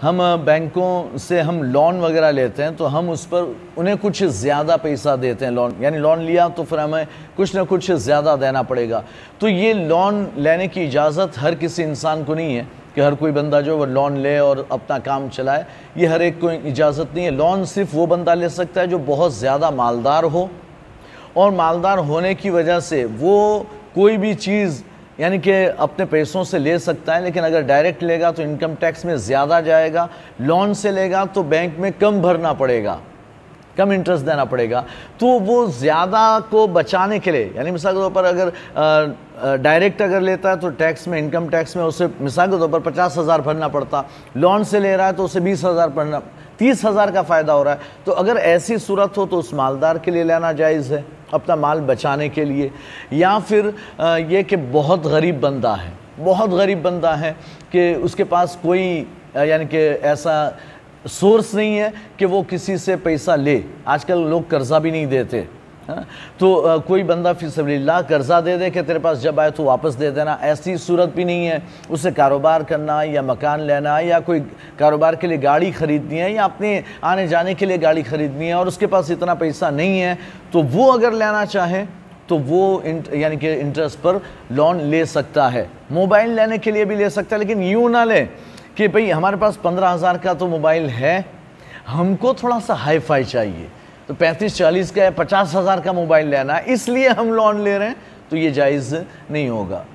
हम बैंकों से हम लोन वगैरह लेते हैं तो हम उस पर उन्हें कुछ ज़्यादा पैसा देते हैं लोन यानी लोन लिया तो फिर हमें कुछ ना कुछ ज़्यादा देना पड़ेगा। तो ये लोन लेने की इजाज़त हर किसी इंसान को नहीं है कि हर कोई बंदा जो वो लोन ले और अपना काम चलाए। ये हर एक को इजाज़त नहीं है। लोन सिर्फ़ वो बंदा ले सकता है जो बहुत ज़्यादा मालदार हो। और मालदार होने की वजह से वो कोई भी चीज़ यानी कि अपने पैसों से ले सकता है, लेकिन अगर डायरेक्ट लेगा तो इनकम टैक्स में ज़्यादा जाएगा लोन से लेगा तो बैंक में कम भरना पड़ेगा, कम इंटरेस्ट देना पड़ेगा। तो वो ज़्यादा को बचाने के लिए, यानी मिसाल के तौर पर अगर डायरेक्ट अगर लेता है तो टैक्स में इनकम टैक्स में उसे मिसाल के तौर पर पचास हज़ार भरना पड़ता। लोन से ले रहा है तो उसे बीस हज़ार भरना, तीस हज़ार का फ़ायदा हो रहा है। तो अगर ऐसी सूरत हो तो उस मालदार के लिए लेना जायज़ है। अपना माल बचाने के लिए, या फिर ये कि बहुत गरीब बंदा है, बहुत गरीब बंदा है कि उसके पास कोई यानी कि ऐसा सोर्स नहीं है कि वो किसी से पैसा ले। आजकल लोग कर्जा भी नहीं देते। है? तो कोई बंदा फिसबिल्ला कर्जा दे दे कि तेरे पास जब आए तो वापस दे देना। ऐसी सूरत भी नहीं है। उसे कारोबार करना, या मकान लेना, या कोई कारोबार के लिए गाड़ी ख़रीदनी है, या अपने आने जाने के लिए गाड़ी ख़रीदनी है और उसके पास इतना पैसा नहीं है तो वो अगर लेना चाहे तो वो यानी कि इंटरेस्ट पर लोन ले सकता है। मोबाइल लेने के लिए भी ले सकता है, लेकिन यूँ ना ले कि भाई, हमारे पास पंद्रह हज़ार का तो मोबाइल है। हमको थोड़ा सा हाई फाई चाहिए। तो पैंतीस चालीस का या पचास हज़ार का मोबाइल लेना इसलिए हम लोन ले रहे हैं तो ये जायज़ नहीं होगा।